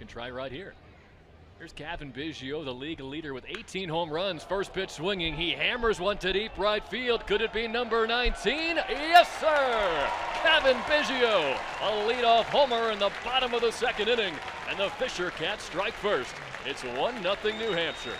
can try right here. Here's Cavan Biggio, the league leader with 18 home runs. First pitch swinging. He hammers one to deep right field. Could it be number 19? Yes, sir! Cavan Biggio, a leadoff homer in the bottom of the second inning. And the Fisher Cats strike first. It's 1 0 New Hampshire.